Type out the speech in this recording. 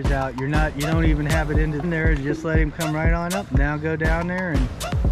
out. You're not, you don't even have it into there. Just let him come right on up. Now go down there and